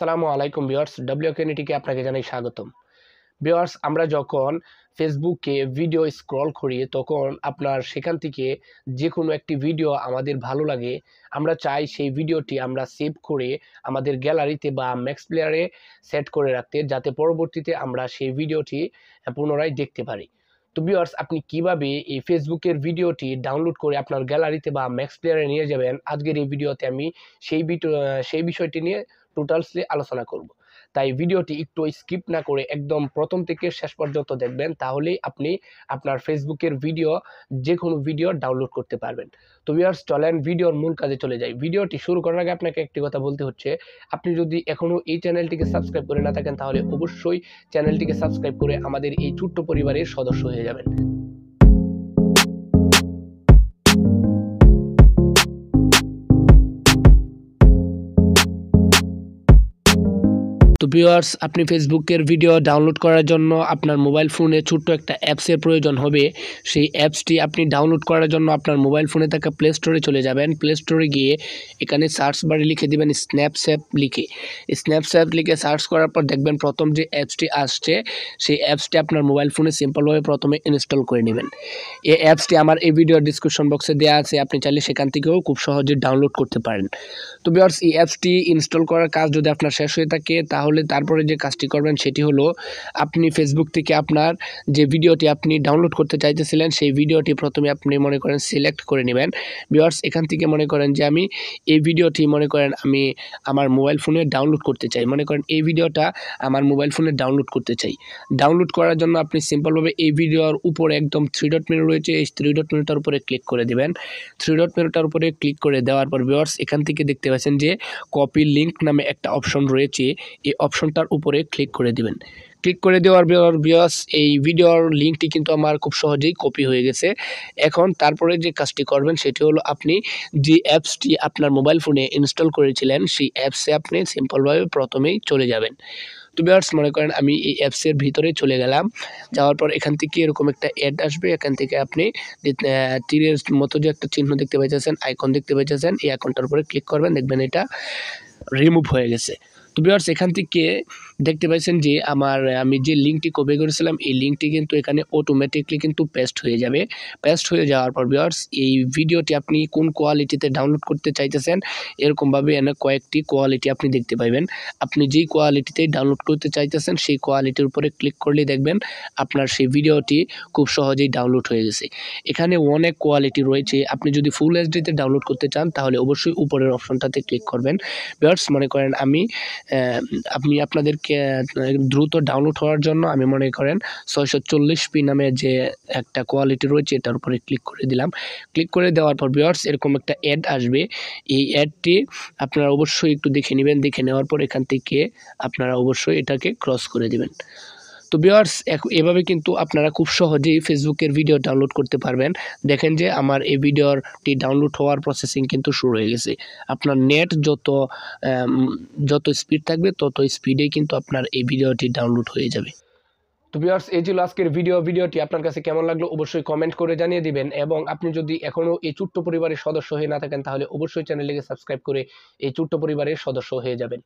আসসালামু আলাইকুম বিয়ার্স ডব্লিউ কেনিটিকে আপনাকে জানাই স্বাগতম। বিয়ার্স আমরা যখন ফেসবুকে ভিডিও স্ক্রল করি, তখন আপনার সেখান থেকে যে কোনো একটি ভিডিও আমাদের ভালো লাগে, আমরা চাই সেই ভিডিওটি আমরা সেভ করে আমাদের গ্যালারিতে বা ম্যাক্স প্লেয়ারে সেট করে রাখতে, যাতে পরবর্তীতে আমরা সেই ভিডিওটি পুনরায় দেখতে পারি। তো বিয়ার্স আপনি কীভাবে এই ফেসবুকের ভিডিওটি ডাউনলোড করে আপনার গ্যালারিতে বা ম্যাক্স প্লেয়ারে নিয়ে যাবেন? আজকের এই ভিডিওতে আমি সেই সেই বিষয়টি নিয়ে টোটালসলি আলোচনা করব। তাই ভিডিওটি একটু স্কিপ না করে একদম প্রথম থেকে শেষ পর্যন্ত দেখবেন, তাহলেই আপনি আপনার ফেসবুকের ভিডিও যে কোনো ভিডিও ডাউনলোড করতে পারবেন। তো ভিউয়ার্স চলেন ভিডিওর মূল কাজে চলে যাই। ভিডিওটি শুরু করার আগে আপনাকে একটি কথা বলতে হচ্ছে, আপনি যদি এখনও এই চ্যানেলটিকে সাবস্ক্রাইব করে না থাকেন, তাহলে অবশ্যই চ্যানেলটিকে সাবস্ক্রাইব করে আমাদের এই ছোট্ট পরিবারের সদস্য হয়ে যাবেন। তো ভিউয়ার্স আপনি ফেসবুকের ভিডিও ডাউনলোড করার জন্য আপনার মোবাইল ফোনে ছোট্ট একটা অ্যাপসের প্রয়োজন হবে। সেই অ্যাপসটি আপনি ডাউনলোড করার জন্য আপনার মোবাইল ফোনে থাকা প্লে স্টোরে চলে যাবেন। প্লে স্টোরে গিয়ে এখানে সার্চ বারে লিখে দেবেন স্ন্যাপস্যাপ লিখে। স্ন্যাপস্যাপ লিখে সার্চ করার পর দেখবেন প্রথম যে অ্যাপসটি আসছে, সেই অ্যাপসটি আপনার মোবাইল ফোনে সিম্পলভাবে প্রথমে ইনস্টল করে নেবেন। এই অ্যাপসটি আমার এই ভিডিওর ডিসক্রিপশন বক্সে দেওয়া আছে, আপনি চাইলে সেখান থেকেও খুব সহজে ডাউনলোড করতে পারেন। তো ভিউয়ার্স এই অ্যাপসটি ইনস্টল করার কাজ যদি আপনার শেষ হয়ে থাকে, তাহলে তারপরে যে কাজটি করবেন সেটি হলো আপনি ফেসবুক থেকে আপনার যে ভিডিওটি আপনি ডাউনলোড করতে চাইতেছিলেন, সেই ভিডিওটি প্রথমে আপনি মনে করেন সিলেক্ট করে নেবেন। ভিউয়ার্স এখান থেকে মনে করেন যে আমি এই ভিডিওটি মনে করেন আমি আমার মোবাইল ফোনে ডাউনলোড করতে চাই। মনে করেন এই ভিডিওটা আমার মোবাইল ফোনে ডাউনলোড করতে চাই। ডাউনলোড করার জন্য আপনি সিম্পলভাবে এই ভিডিওর উপরে একদম থ্রি ডট মেনু রয়েছে, এই থ্রি ডট মেনুটার উপরে ক্লিক করে দেবেন। থ্রি ডট মেনুটার উপরে ক্লিক করে দেওয়ার পর ভিউয়ার্স এখান থেকে দেখতে পাচ্ছেন যে কপি লিঙ্ক নামে একটা অপশন রয়েছে। এই অপশনটার উপরে ক্লিক করে দিবেন। ক্লিক করে দেওয়ার বিয়স এই ভিডিওর লিঙ্কটি কিন্তু আমার খুব সহজেই কপি হয়ে গেছে। এখন তারপরে যে কাজটি করবেন সেটি হলো আপনি যে অ্যাপসটি আপনার মোবাইল ফোনে ইনস্টল করেছিলেন, সেই অ্যাপসে আপনি সিম্পলভাবে প্রথমেই চলে যাবেন। তো বিয়ার্স, মনে করেন আমি এই অ্যাপসের ভিতরে চলে গেলাম। যাওয়ার পর এখান থেকে এরকম একটা অ্যাড আসবে। এখান থেকে আপনি তীরের মতো যে একটা চিহ্ন দেখতে পাইতেছেন আইকন দেখতে পাইতেছেন, এই আইকনটার উপরে ক্লিক করবেন, দেখবেন এটা রিমুভ হয়ে গেছে। তো বিয়ার্স এখান থেকে দেখতে পাচ্ছেন যে আমার, আমি যে লিঙ্কটি কপি করেছিলাম, এই লিঙ্কটি কিন্তু এখানে অটোমেটিকলি কিন্তু পেস্ট হয়ে যাবে। পেস্ট হয়ে যাওয়ার পর বিয়ার্স এই ভিডিওটি আপনি কোন কোয়ালিটিতে ডাউনলোড করতে চাইতেছেন, এরকমভাবে এনে কয়েকটি কোয়ালিটি আপনি দেখতে পাবেন আপনি যেই কোয়ালিটিতে ডাউনলোড করতে চাইতেছেন, সেই কোয়ালিটির উপরে ক্লিক করলে দেখবেন আপনার সেই ভিডিওটি খুব সহজেই ডাউনলোড হয়ে গেছে। এখানে অনেক কোয়ালিটি রয়েছে। আপনি যদি ফুল এইচডিতে ডাউনলোড করতে চান, তাহলে অবশ্যই উপরের অপশনটাতে ক্লিক করবেন। বিয়ার্স মনে করেন আমি আপনি আপনাদেরকে দ্রুত ডাউনলোড হওয়ার জন্য আমি মনে করেন ছয়শো চল্লিশ পি নামে যে একটা কোয়ালিটি রয়েছে, এটার উপরে ক্লিক করে দিলাম। ক্লিক করে দেওয়ার পর বিয়ার্স এরকম একটা অ্যাড আসবে। এই অ্যাডটি আপনারা অবশ্যই একটু দেখে নেবেন। দেখে নেওয়ার পর এখান থেকে আপনারা অবশ্যই এটাকে ক্রস করে দেবেন। তো বিয়ার্স এভাবে কিন্তু আপনারা খুব সহজেই ফেসবুকের ভিডিও ডাউনলোড করতে পারবেন। দেখেন যে আমার এই ভিডিওটি ডাউনলোড হওয়ার প্রসেসিং কিন্তু শুরু হয়ে গেছে। আপনার নেট যত যত স্পিড থাকবে, তত স্পিডেই কিন্তু আপনার এই ভিডিওটি ডাউনলোড হয়ে যাবে। তো ভিউয়ার্স এই ছিল আজকের ভিডিও ভিডিওটি আপনার কাছে কেমন লাগল অবশ্যই কমেন্ট করে জানিয়ে দিবেন এবং আপনি যদি এখনও এই ছোট্ট পরিবারের সদস্য হয়ে না থাকেন, তাহলে অবশ্যই চ্যানেলটিকে সাবস্ক্রাইব করে এই ছোট্ট পরিবারের সদস্য হয়ে যাবেন।